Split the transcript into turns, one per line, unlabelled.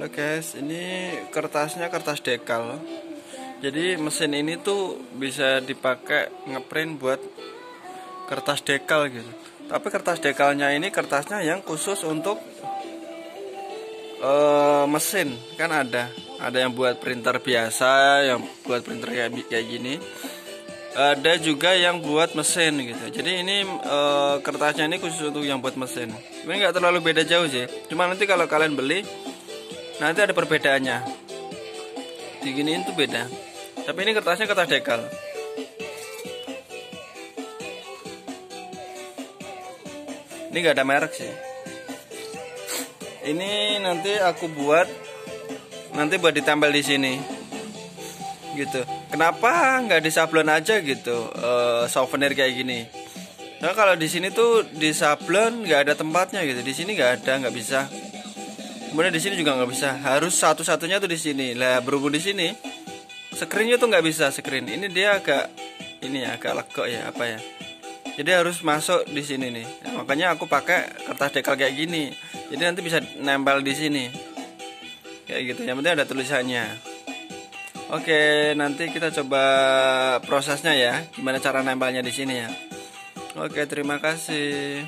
Halo guys, ini kertasnya kertas dekal. Jadi mesin ini tuh bisa dipakai ngeprint buat kertas dekal gitu. Tapi kertas dekalnya ini kertasnya yang khusus untuk uh, mesin kan ada. Ada yang buat printer biasa, yang buat printer kayak kayak gini. Ada juga yang buat mesin gitu. Jadi ini uh, kertasnya ini khusus untuk yang buat mesin. Ini nggak terlalu beda jauh sih. Cuma nanti kalau kalian beli nanti ada perbedaannya. Diginiin tuh beda. Tapi ini kertasnya kertas dekal. Ini nggak ada merek sih. Ini nanti aku buat nanti buat ditempel di sini. Gitu. Kenapa nggak disablon aja gitu uh, souvenir kayak gini? Nah kalau di sini tuh di sablon nggak ada tempatnya gitu. Di sini nggak ada nggak bisa kemudian di sini juga nggak bisa. Harus satu-satunya tuh di sini. Lah berhubung di sini screennya tuh nggak bisa screen. Ini dia agak ini ya agak legok ya apa ya. Jadi harus masuk di sini nih. Nah, makanya aku pakai kertas dekal kayak gini. Jadi nanti bisa nempel di sini. Kayak gitu. Yang penting ada tulisannya. Oke nanti kita coba prosesnya ya. Gimana cara nempelnya di sini ya. Oke terima kasih